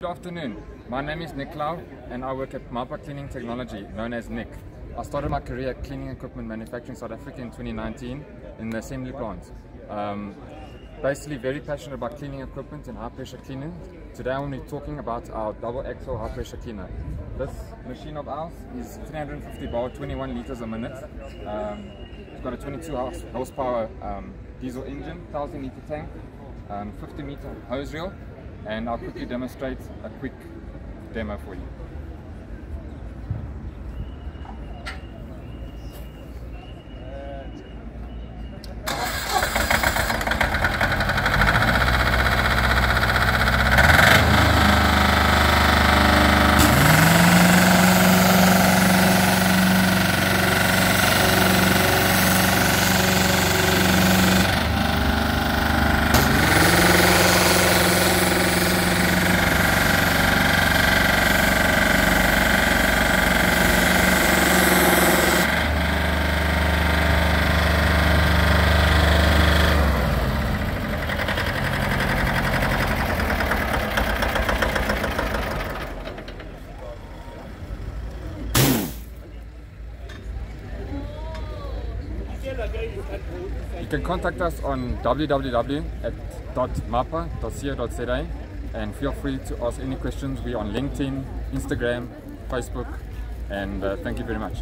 Good afternoon. My name is Nick Lau and I work at MAPA Cleaning Technology, known as NIC. I started my career cleaning equipment manufacturing South Africa in 2019 in the assembly plant. Um, basically very passionate about cleaning equipment and high pressure cleaning. Today I'm going to be talking about our double axle high pressure cleaner. This machine of ours is 350 bar, 21 liters a minute. Um, it's got a 22 horsepower um, diesel engine, 1000 liter tank, um, 50 meter hose reel and I'll quickly demonstrate a quick demo for you. You can contact us on www.mapa.co.za and feel free to ask any questions. We're on LinkedIn, Instagram, Facebook, and uh, thank you very much.